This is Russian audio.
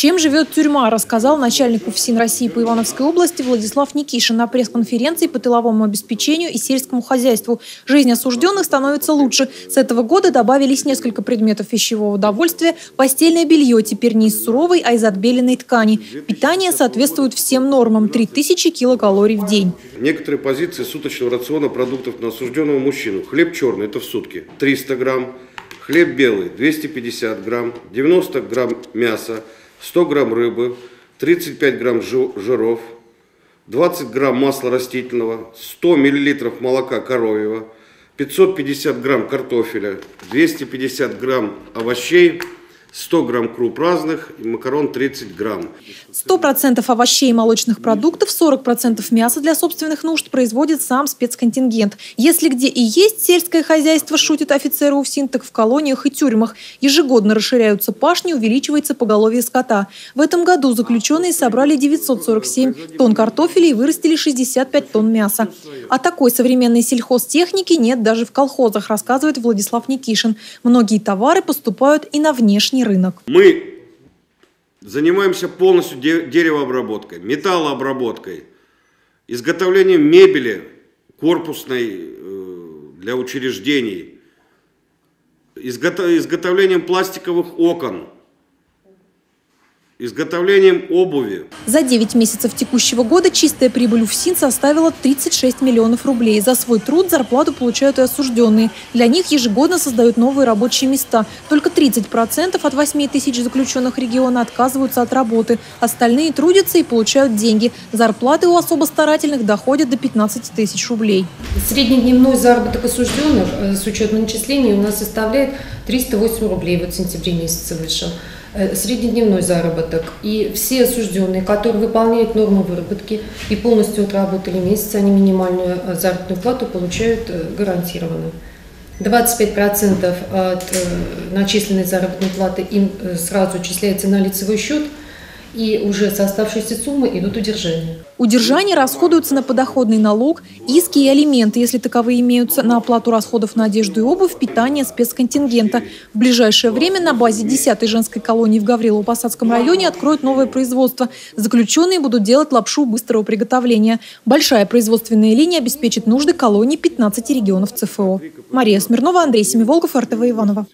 Чем живет тюрьма, рассказал начальник УФСИН России по Ивановской области Владислав Никишин на пресс-конференции по тыловому обеспечению и сельскому хозяйству. Жизнь осужденных становится лучше. С этого года добавились несколько предметов пищевого удовольствия. Постельное белье теперь не из суровой, а из отбеленной ткани. Питание соответствует всем нормам – 3000 килокалорий в день. Некоторые позиции суточного рациона продуктов на осужденного мужчину. Хлеб черный – это в сутки 300 грамм. Хлеб белый 250 грамм, 90 грамм мяса, 100 грамм рыбы, 35 грамм жиров, 20 грамм масла растительного, 100 миллилитров молока коровьего, 550 грамм картофеля, 250 грамм овощей – 100 грамм круп разных и макарон 30 грамм. 100% овощей и молочных продуктов, 40% мяса для собственных нужд производит сам спецконтингент. Если где и есть сельское хозяйство, шутит офицеры УФСИН, так в колониях и тюрьмах. Ежегодно расширяются пашни, увеличивается поголовье скота. В этом году заключенные собрали 947 тонн картофеля и вырастили 65 тонн мяса. А такой современной сельхозтехники нет даже в колхозах, рассказывает Владислав Никишин. Многие товары поступают и на внешний внутренний рынок. Мы занимаемся полностью деревообработкой, металлообработкой, изготовлением мебели корпусной э, для учреждений, изготовлением пластиковых окон – изготовлением обуви. За 9 месяцев текущего года чистая прибыль УФСИН составила 36 миллионов рублей. За свой труд зарплату получают и осужденные. Для них ежегодно создают новые рабочие места. Только 30% от 8 тысяч заключенных региона отказываются от работы. Остальные трудятся и получают деньги. Зарплаты у особо старательных доходят до 15 тысяч рублей. Среднедневной заработок осужденных э, с учетом начислений у нас составляет 308 рублей. Вот в сентябре месяце вышел. Э, среднедневной заработок. И все осужденные, которые выполняют нормы выработки и полностью отработали месяц, они минимальную э, заработную плату получают э, гарантированно. 25% от начисленной заработной платы им сразу числяется на лицевой счет – и уже с оставшейся суммы идут удержания. Удержания расходуются на подоходный налог, иски и алименты, если таковые имеются, на оплату расходов на одежду и обувь, питание спецконтингента. В ближайшее время на базе 10-й женской колонии в Гаврилово-Посадском районе откроют новое производство. Заключенные будут делать лапшу быстрого приготовления. Большая производственная линия обеспечит нужды колонии 15 регионов ЦФО. Мария Смирнова, Андрей Семиволков, РТВ Иванова.